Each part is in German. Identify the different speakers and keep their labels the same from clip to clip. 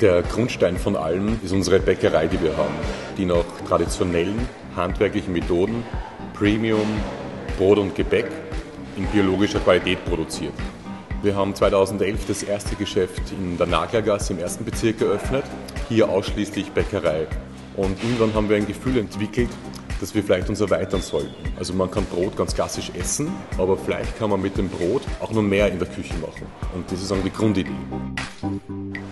Speaker 1: Der Grundstein von allem ist unsere Bäckerei, die wir haben, die nach traditionellen handwerklichen Methoden Premium Brot und Gebäck in biologischer Qualität produziert. Wir haben 2011 das erste Geschäft in der Naglergasse im ersten Bezirk eröffnet, hier ausschließlich Bäckerei. Und irgendwann haben wir ein Gefühl entwickelt, dass wir vielleicht uns erweitern sollten. Also man kann Brot ganz klassisch essen, aber vielleicht kann man mit dem Brot auch noch mehr in der Küche machen. Und das ist die Grundidee.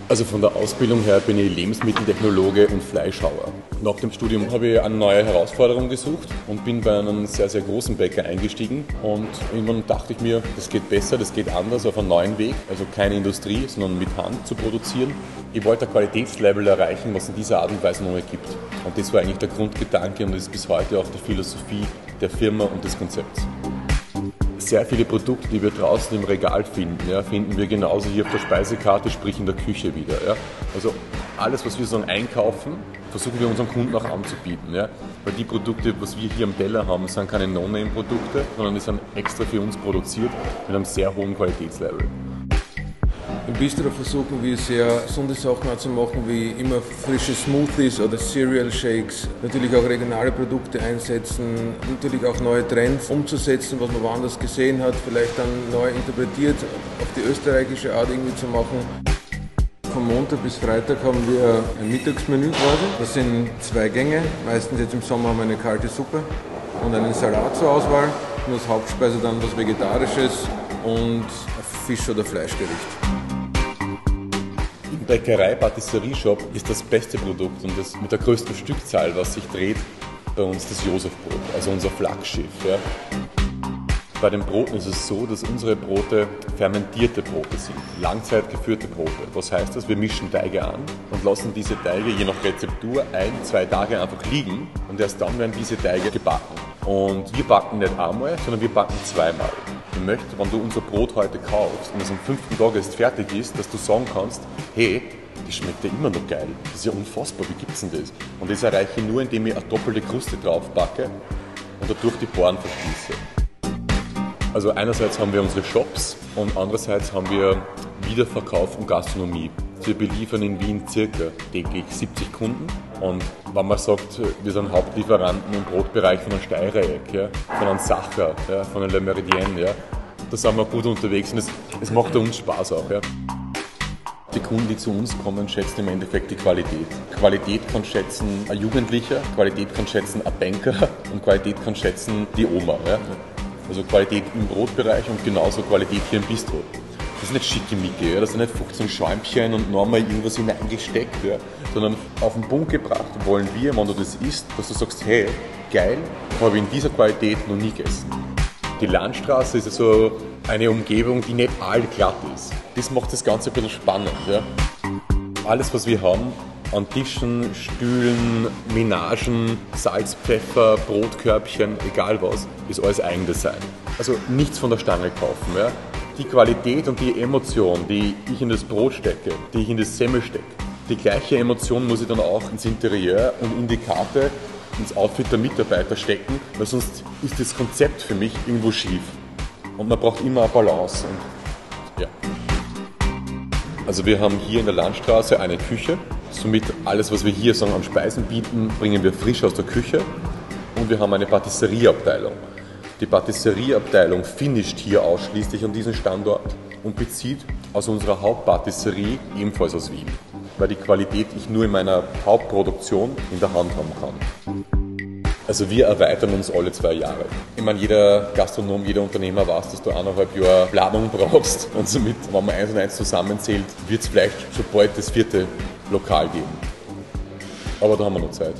Speaker 1: Also von der Ausbildung her bin ich Lebensmitteltechnologe und Fleischhauer. Nach dem Studium habe ich eine neue Herausforderung gesucht und bin bei einem sehr, sehr großen Bäcker eingestiegen. Und irgendwann dachte ich mir, das geht besser, das geht anders, auf einen neuen Weg. Also keine Industrie, sondern mit Hand zu produzieren. Ich wollte ein Qualitätslevel erreichen, was in dieser Art und Weise noch nicht gibt. Und das war eigentlich der Grundgedanke und das ist bis heute auch die Philosophie der Firma und des Konzepts sehr viele Produkte, die wir draußen im Regal finden, ja, finden wir genauso hier auf der Speisekarte, sprich in der Küche wieder. Ja. Also alles, was wir so einkaufen, versuchen wir unseren Kunden auch anzubieten. Ja. Weil die Produkte, was wir hier am Teller haben, sind keine No-Name-Produkte, sondern die sind extra für uns produziert mit einem sehr hohen Qualitätslevel.
Speaker 2: Im Bistro versuchen wir sehr gesunde Sachen zu machen, wie immer frische Smoothies oder Cereal Shakes. Natürlich auch regionale Produkte einsetzen, natürlich auch neue Trends umzusetzen, was man woanders gesehen hat, vielleicht dann neu interpretiert, auf die österreichische Art irgendwie zu machen. Von Montag bis Freitag haben wir ein Mittagsmenü quasi. Das sind zwei Gänge. Meistens jetzt im Sommer haben wir eine kalte Suppe und einen Salat zur Auswahl. Und als Hauptspeise dann was Vegetarisches und Fisch- oder Fleischgericht.
Speaker 1: Bäckerei-Patisserie-Shop ist das beste Produkt und das mit der größten Stückzahl, was sich dreht, bei uns das Josefbrot, also unser Flaggschiff. Ja. Bei den Broten ist es so, dass unsere Brote fermentierte Brote sind, langzeitgeführte Brote. Was heißt das? Wir mischen Teige an und lassen diese Teige je nach Rezeptur ein, zwei Tage einfach liegen und erst dann werden diese Teige gebacken. Und wir backen nicht einmal, sondern wir backen zweimal. Ich möchte, wenn du unser Brot heute kaufst und es am fünften Tag erst fertig ist, dass du sagen kannst, hey, das schmeckt ja immer noch geil. Das ist ja unfassbar, wie gibt's denn das? Und das erreiche ich nur, indem ich eine doppelte Kruste drauf backe und dadurch die Poren verschließe. Also einerseits haben wir unsere Shops und andererseits haben wir Wiederverkauf und Gastronomie. Wir beliefern in Wien circa täglich 70 Kunden und wenn man sagt, wir sind Hauptlieferanten im Brotbereich von einem Steirereck, ja, von einem Sacher, ja, von einem Le Meridien, ja, da sind wir gut unterwegs und es, macht uns Spaß auch. Ja. Die Kunden, die zu uns kommen, schätzen im Endeffekt die Qualität. Qualität kann schätzen ein Jugendlicher, Qualität kann schätzen ein Banker und Qualität kann schätzen die Oma. Ja. Also Qualität im Brotbereich und genauso Qualität hier im Bistro. Das ist nicht schickimicki, ja? das sind nicht 15 Schäumchen und nochmal irgendwas hineingesteckt, ja? sondern auf den Punkt gebracht wollen wir, wenn du das isst, dass du sagst, hey, geil, habe ich in dieser Qualität noch nie gegessen. Die Landstraße ist also eine Umgebung, die nicht allglatt ist. Das macht das Ganze ein bisschen spannend. Ja? Alles, was wir haben, an Tischen, Stühlen, Menagen, Salz, Pfeffer, Brotkörbchen, egal was, ist alles Eigendesign. Also nichts von der Stange kaufen. Ja? Die Qualität und die Emotion, die ich in das Brot stecke, die ich in das Semmel stecke, die gleiche Emotion muss ich dann auch ins Interieur und in die Karte, ins Outfit der Mitarbeiter stecken, weil sonst ist das Konzept für mich irgendwo schief. Und man braucht immer eine Balance. Und, ja. Also wir haben hier in der Landstraße eine Küche, Somit alles, was wir hier sagen, an Speisen bieten, bringen wir frisch aus der Küche. Und wir haben eine Patisserieabteilung. Die Patisserieabteilung finisht hier ausschließlich an diesem Standort und bezieht aus unserer Hauptpatisserie ebenfalls aus Wien, weil die Qualität ich nur in meiner Hauptproduktion in der Hand haben kann. Also wir erweitern uns alle zwei Jahre. Ich meine, jeder Gastronom, jeder Unternehmer weiß, dass du eineinhalb Jahre Planung brauchst und somit, wenn man eins und eins zusammenzählt, wird es vielleicht schon bald das vierte Lokal geben. Aber da haben wir noch Zeit.